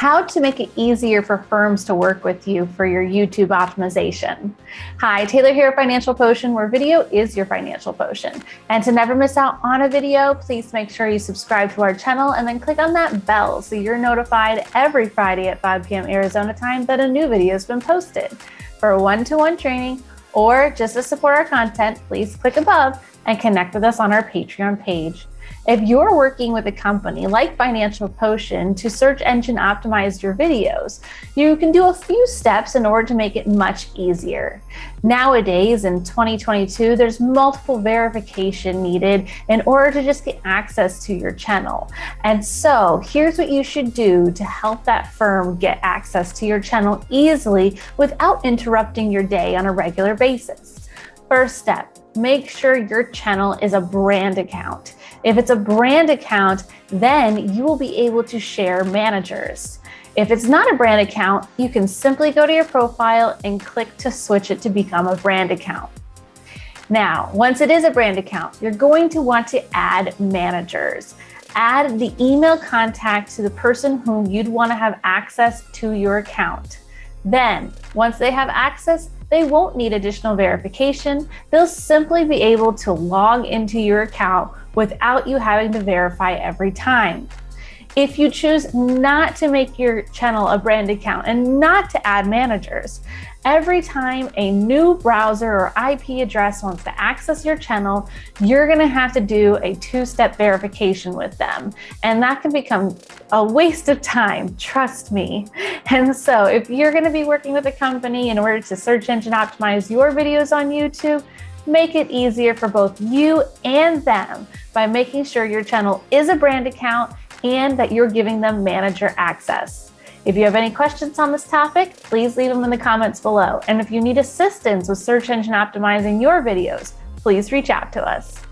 how to make it easier for firms to work with you for your YouTube optimization. Hi, Taylor here at Financial Potion, where video is your financial potion. And to never miss out on a video, please make sure you subscribe to our channel and then click on that bell so you're notified every Friday at 5 p.m. Arizona time that a new video has been posted. For one to one training or just to support our content, please click above and connect with us on our Patreon page. If you're working with a company like Financial Potion to search engine optimize your videos, you can do a few steps in order to make it much easier. Nowadays, in 2022, there's multiple verification needed in order to just get access to your channel. And so, here's what you should do to help that firm get access to your channel easily without interrupting your day on a regular basis. First step, make sure your channel is a brand account. If it's a brand account, then you will be able to share managers. If it's not a brand account, you can simply go to your profile and click to switch it to become a brand account. Now, once it is a brand account, you're going to want to add managers. Add the email contact to the person whom you'd want to have access to your account. Then, once they have access, they won't need additional verification. They'll simply be able to log into your account without you having to verify every time. If you choose not to make your channel a brand account and not to add managers, every time a new browser or IP address wants to access your channel, you're going to have to do a two step verification with them. And that can become a waste of time, trust me. And so, if you're going to be working with a company in order to search engine optimize your videos on YouTube, make it easier for both you and them by making sure your channel is a brand account and that you're giving them manager access. If you have any questions on this topic, please leave them in the comments below. And if you need assistance with search engine optimizing your videos, please reach out to us.